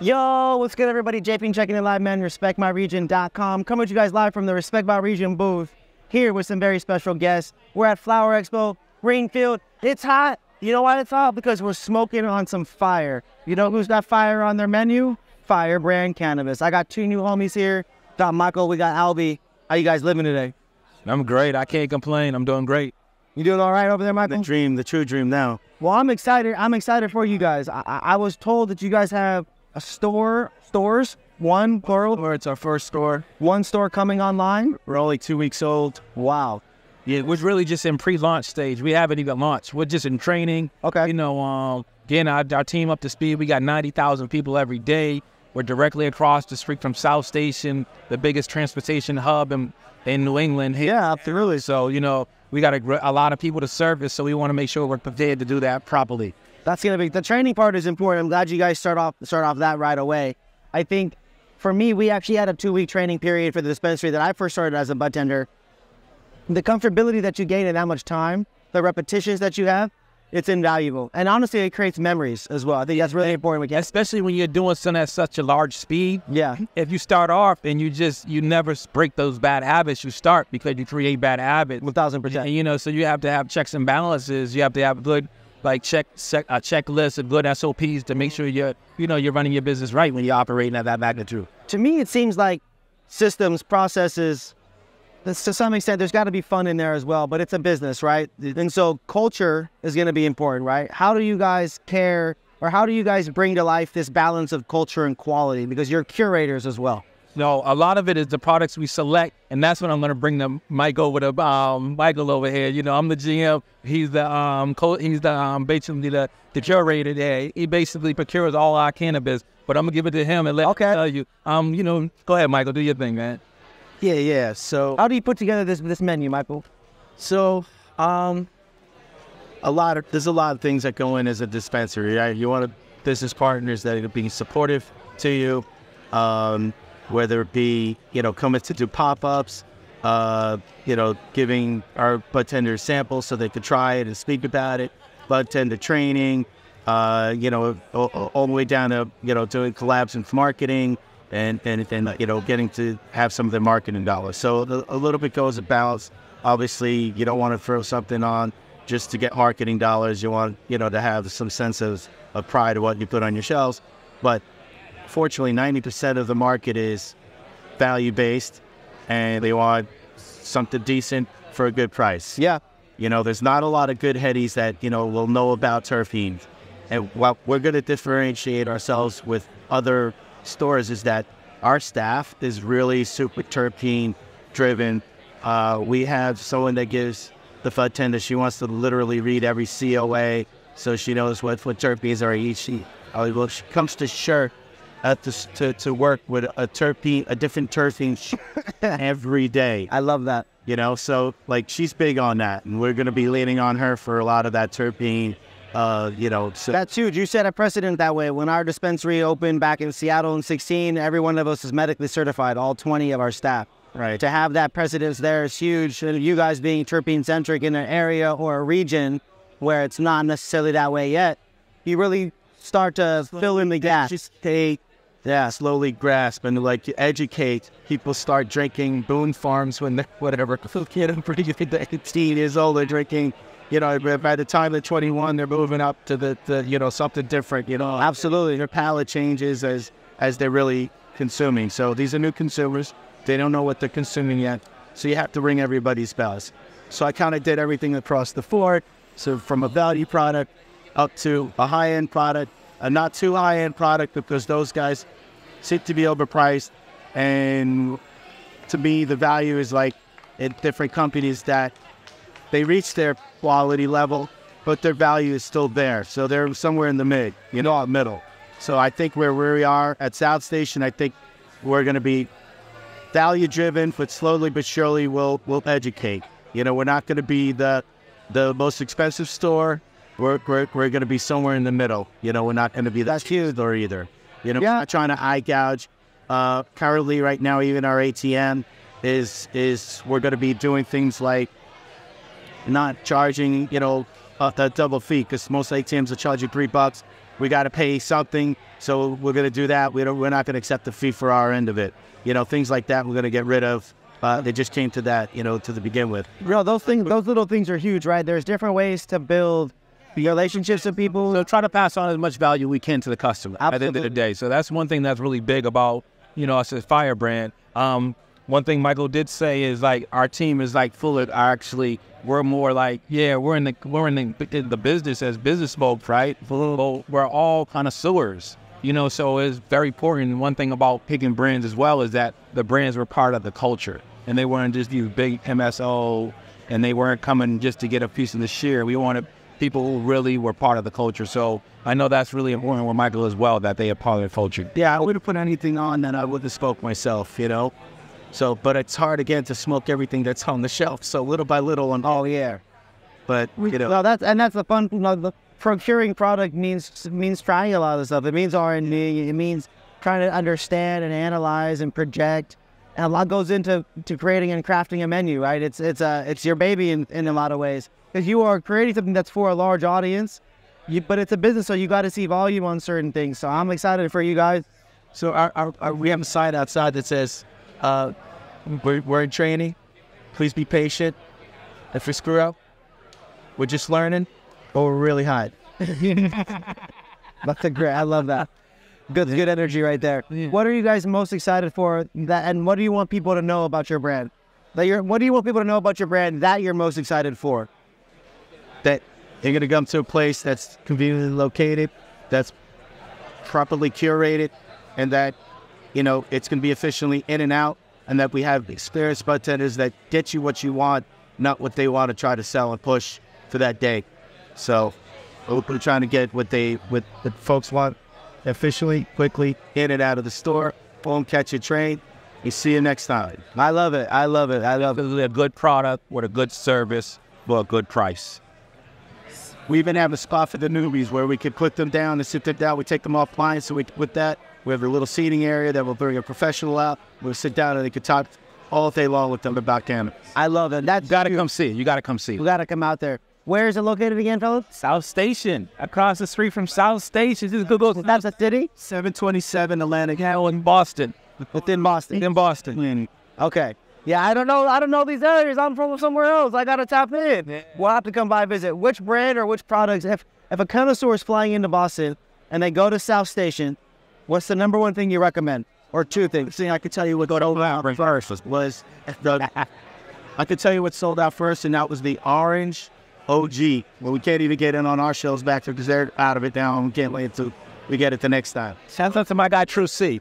Yo, what's good, everybody? JP checking in live, man. RespectMyRegion.com. Coming to you guys live from the Respect My Region booth here with some very special guests. We're at Flower Expo, Greenfield. It's hot. You know why it's hot? Because we're smoking on some fire. You know who's got fire on their menu? Firebrand Cannabis. I got two new homies here. Got Michael, we got Albie. How you guys living today? I'm great. I can't complain. I'm doing great. You doing all right over there, Michael? The dream, the true dream now. Well, I'm excited. I'm excited for you guys. I, I, I was told that you guys have a store, stores, one plural, Or it's our first store. one store coming online. We're only two weeks old. Wow. Yeah, we're really just in pre-launch stage. We haven't even launched. We're just in training. Okay. You know, um, getting our, our team up to speed. We got 90,000 people every day. We're directly across the street from South Station, the biggest transportation hub in, in New England. Yeah, absolutely. So, you know, we got a, a lot of people to service, so we want to make sure we're prepared to do that properly. That's gonna be the training part is important. I'm glad you guys start off start off that right away. I think for me, we actually had a two week training period for the dispensary that I first started as a bud tender. The comfortability that you gain in that much time, the repetitions that you have, it's invaluable. And honestly, it creates memories as well. I think that's really important. With Especially when you're doing something at such a large speed. yeah, if you start off and you just you never break those bad habits you start because you create bad habits one thousand percent. you know so you have to have checks and balances you have to have good like check, check a uh, checklist of good SOPs to make sure you're you know you're running your business right when you're operating at that magnitude to me, it seems like systems, processes, to some extent, there's got to be fun in there as well, but it's a business, right? And so culture is going to be important, right? How do you guys care or how do you guys bring to life this balance of culture and quality? Because you're curators as well. No a lot of it is the products we select and that's when i'm going to bring the mike over to um michael over here you know i'm the gm he's the um co- he's the um basically the the curator there he basically procures all our cannabis but i'm gonna give it to him and let Okay. him tell you um you know go ahead michael do your thing man Yeah, yeah. So, How do you put together this this menu, Michael? so, um, a lot of there's a lot of things that go in as a dispensary. Right? You want to business partners that are being supportive to you, um, whether it be you know coming to do pop-ups, uh, you know giving our bud tenders samples so they could try it and speak about it, bud tender training, uh, you know all, all the way down to you know doing collabs marketing. And, and, and you know getting to have some of the marketing dollars so a little bit goes a balance obviously you don't want to throw something on just to get marketing dollars. You want, you know, to have some sense of, of pride of what you put on your shelves. But fortunately, 90% of the market is value based and they want something decent for a good price. Yeah. You know, there's not a lot of good headies that, you know, will know about terpenes. And what we're going to differentiate ourselves with other stores is that our staff is really super terpene driven. Uh, we have someone that gives the bud tender, she wants to literally read every COA so she knows what, what terpenes are each. She, uh, well, she comes to shirt the, s- to, to work with a terpene, a different terpene sh- every day I love that. you know so like she's big on that and we're going to be leaning on her for a lot of that terpene uh you know so That's huge. You set a precedent that way. When our dispensary opened back in Seattle in 16, every one of us is medically certified, all 20 of our staff. right to have that precedence there is huge. And you guys being terpene centric in an area or a region where it's not necessarily that way yet, you really start to fill in the gaps. just take yeah slowly grasp and like educate people start drinking boone farms when they're whatever kid i'm pretty good 18 years old they're drinking you know by- the time they're 21 they're moving up to the, the you know something different you know Absolutely. their palate changes as as they're really consuming. So these are new consumers. They don't know what they're consuming yet. So you have to ring everybody's bells. So I kind of did everything across the board. So from a value product up to a high end product, a not too high end product because those guys seem to be overpriced. And to me, the value is like in different companies that they reach their quality level, but their value is still there. So they're somewhere in the mid, you know, middle. So I think where we are at South Station, I think we're going to be value driven, but slowly but surely we'll we'll educate. You know, we're not going to be the the most expensive store. We're we're, we're going to be somewhere in the middle. You know, we're not going to be that huge or either. You know, Yeah. we're not trying to eye gouge. Uh, currently, right now, even our ATM is is we're going to be doing things like not charging, you know, uh, that double fee because most ATMs are charging three bucks. we got to pay something, so we're going to do that. We don't, we're not going to accept the fee for our end of it. You know, things like that we're going to get rid of. Uh, they just came to that, you know, to the begin with. Bro, those things, those little things are huge, right? There's different ways to build relationships with people. So try to pass on as much value we can to the customer Absolutely. at the end of the day. So that's one thing that's really big about, you know, us as Firebrand. Um, one thing Michael did say is like our team is like full of actually we're more like yeah we're in the we're in the, in the business as business folks right we're all connoisseurs you know so it's very important one thing about picking brands as well is that the brands were part of the culture and they weren't just these big MSO and they weren't coming just to get a piece of the share we wanted people who really were part of the culture so I know that's really important with Michael as well that they are part of the culture Yeah, I would have put anything on that I would have spoke myself, you know. So, but it's hard again to smoke everything that's on the shelf. So little by little, and oh yeah. but you know, Well, that's and that's the fun. You know, the procuring product means means trying a lot of stuff. It means R and D. It means trying to understand and analyze and project. And a lot goes into to creating and crafting a menu, right? It's it's uh, it's your baby in, in a lot of ways because you are creating something that's for a large audience. You, but it's a business, so you got to see volume on certain things. So I'm excited for you guys. So our, our, our, we have a sign outside that says, uh, we're, we're in training. Please be patient. If we screw up, we're just learning, but we're really hot. That's a great. I love that. Good, good energy right there. What are you guys most excited for? That and what do you want people to know about your brand? That you're. What do you want people to know about your brand that you're most excited for? That you're going to come to a place that's conveniently located, that's properly curated, and that, you know, it's going to be efficiently in and out, and that we have experienced bartenders that get you what you want, not what they want to try to sell and push for that day. So we're trying to get what they what the folks want efficiently, quickly, in and out of the store. Boom, catch your train. You see you next time. I love it. I love it. I love it. A good product with a good service for a good price. We even have a spot for the newbies where we could put them down and sit them down. We take them offline, so we with that we have a little seating area that will bring a professional out. We'll sit down and they could talk all day long with them about cannabis. I love it. That's You gotta come see. You gotta come see You got to come out there. Where is it located again, fellas? South Station, across the street from South Station. Just Google That's a city 727 Atlantic Avenue in Boston. within Boston. In Boston. Mm. Okay. Yeah, I don't know. I don't know these areas. I'm from somewhere else. I gotta tap in. We'll have to come by visit. Which brand or which products? If if a connoisseur is flying into Boston and they go to South Station, what's the number one thing you recommend? Or two things? thing I could tell you what sold out first was the. I could tell you what sold out first, and that was the orange OG. Well, we can't even get in on our shelves back there because they're out of it now. We can't wait until we get it the next time. Shout out to my guy True C.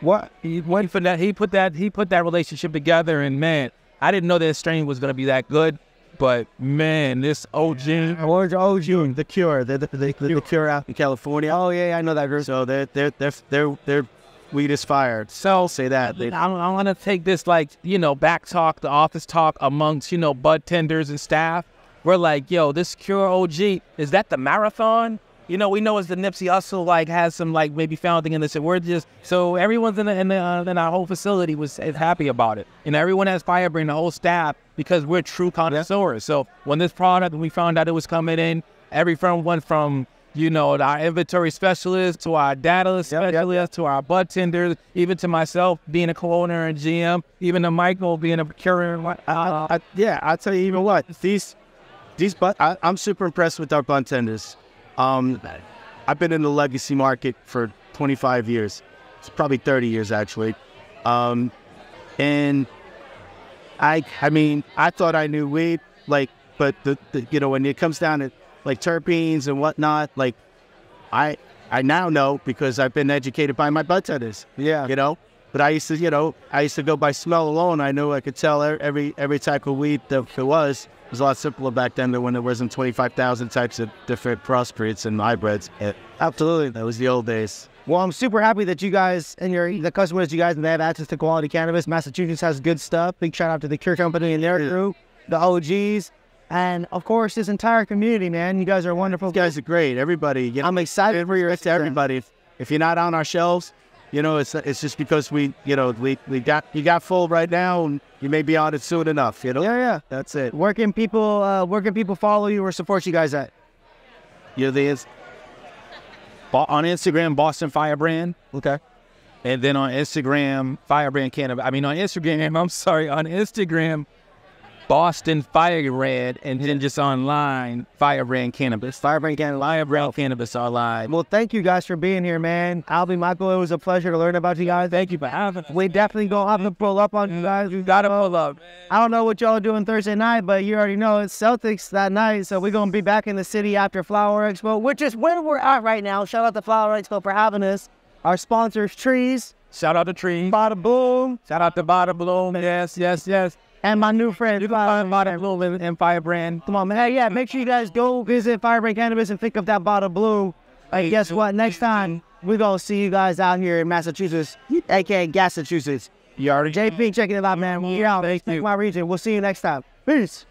What he went for that? He put that he put that relationship together, and man, I didn't know that strain was gonna be that good. But man, this OG, Orange OG. The Cure, the the, the, the Cure out in California. Oh yeah, I know that group. So they're they're they're they're, they're weed is fired. So say that. They, I, I want to take this like you know back talk, the office talk amongst you know bud tenders and staff. We're like, yo, this Cure OG is that the marathon? You know, we know it's the Nipsey Hussle like has some like maybe founding in this. And we're just so everyone's in the, in, the, uh, in our whole facility was is happy about it, and everyone has Firebrand, the whole staff, because we're true connoisseurs. So when this product, we found out it was coming in, every firm went from you know, our inventory specialist to our data specialist to our bud tenders, even to myself being a co-owner and GM, even to Michael being a procurer. Uh, I, yeah, I'll tell you even what these these but I, I'm super impressed with our bud tenders. Um, I've been in the legacy market for 25 years. It's probably 30 years actually. Um, and I I mean I thought I knew weed like, but the, the you know when it comes down to like terpenes and whatnot, like I I now know because I've been educated by my bud tenders Yeah. you know. But I used to, you know, I used to go by smell alone. I knew I could tell every every type of weed that there was. It was a lot simpler back then than when there wasn't 25,000 types of different crossbreeds and hybrids. It- Absolutely. that was the old days. Well, I'm super happy that you guys and your the customers you guys and they have access to quality cannabis. Massachusetts has good stuff. Big shout out to the Cure Company and their crew, the OGs, and of course this entire community. Man, you guys are wonderful. You guys are great. Everybody, you know, I'm excited for your to everybody. If, if you're not on our shelves, you know, it's it's just because we, you know, we, we got you got full right now, and you may be on it soon enough. You know, Yeah, yeah. that's it. Where can people uh, where can people follow you or support you guys at? You're the on Instagram, Boston Firebrand. Okay. And then on Instagram, Firebrand Cannabis. I mean, on Instagram, I'm sorry, on Instagram, Boston Firebrand, and then just online, Fire Firebrand Cannabis. Fire Firebrand Cannabis. Firebrand Cannabis online. Well, thank you guys for being here, man. Albie, Michael, it was a pleasure to learn about you guys. Thank you for having us. We definitely gonna have to pull up on you mm, guys. You gotta pull up. I don't know what y'all are doing Thursday night, but you already know it's Celtics that night, so we're gonna be back in the city after Flower Expo, which is where we're at right now. Shout out to Flower Expo for having us. Our sponsors, Trees, Shout out to Tree. Bada Boom, Shout out to Bada Bloom. Yes, yes, yes. And my new friend. You can find Bada Bloom and, and Firebrand. Come on, man. Hey, yeah, make sure you guys go visit Firebrand Cannabis and pick up that bottle of blue. Hey, guess what? Next time, we're going to see you guys out here in Massachusetts, aka Massachusetts. You already JP checking it out, man. We're out. Thank Thank you. my region. We'll see you next time. Peace.